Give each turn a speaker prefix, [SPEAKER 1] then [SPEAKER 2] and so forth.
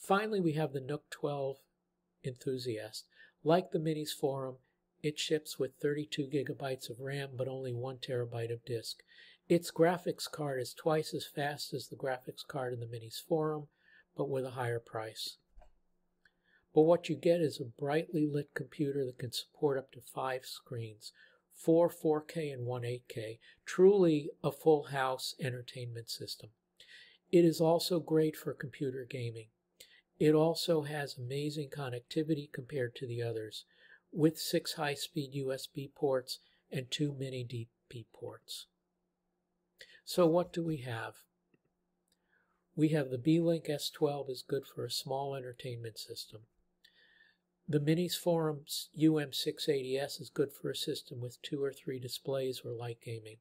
[SPEAKER 1] Finally, we have the NUC 12 Enthusiast. Like the Minisforum, it ships with 32 gigabytes of RAM but only 1 terabyte of disk. Its graphics card is twice as fast as the graphics card in the Minisforum, but with a higher price. But what you get is a brightly lit computer that can support up to five screens, four 4K and one 8K, truly a full house entertainment system. It is also great for computer gaming. It also has amazing connectivity compared to the others, with six high-speed USB ports and two mini DP ports. So what do we have? We have the Beelink S12 is good for a small entertainment system. The Minisforum's UM680S is good for a system with two or three displays or light gaming.